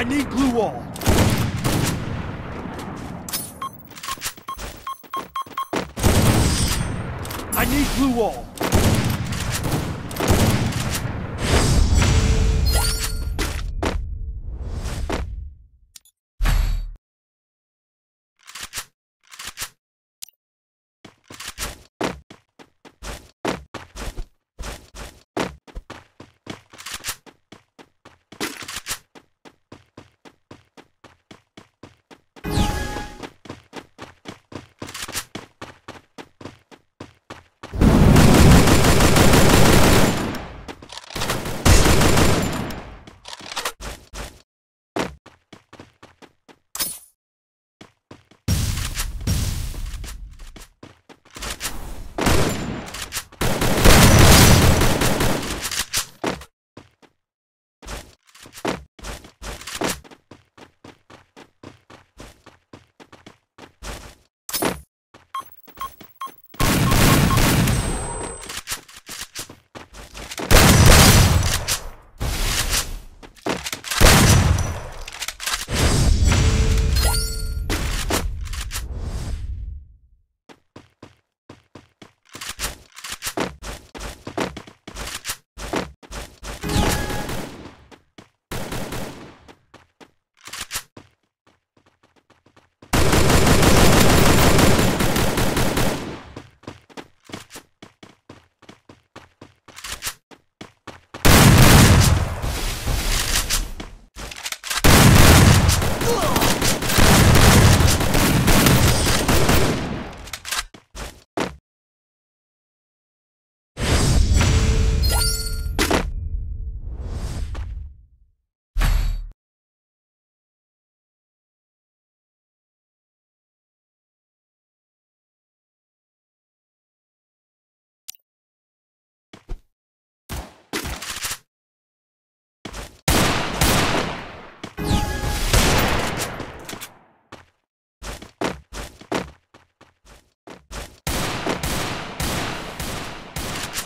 I need glue wall. I need glue wall.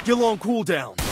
Skill on cooldown.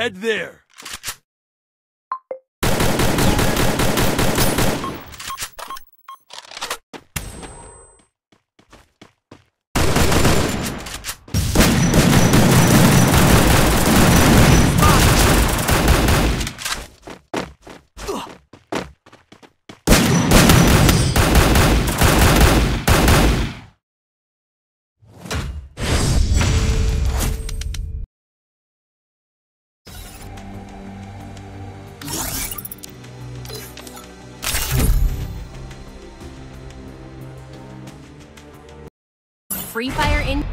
Head there. Free Fire in